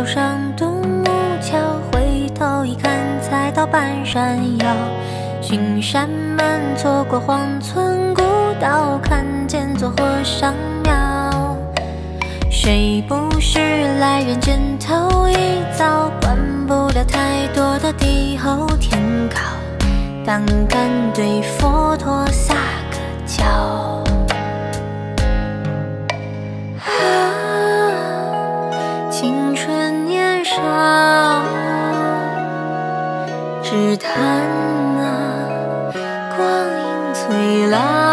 走上独木桥回头一看才到半山腰。循山门错过荒村古道看见座和尚庙。谁不是来人间头一遭？管不了太多的地厚天高。胆敢对佛陀只叹啊，光阴催老。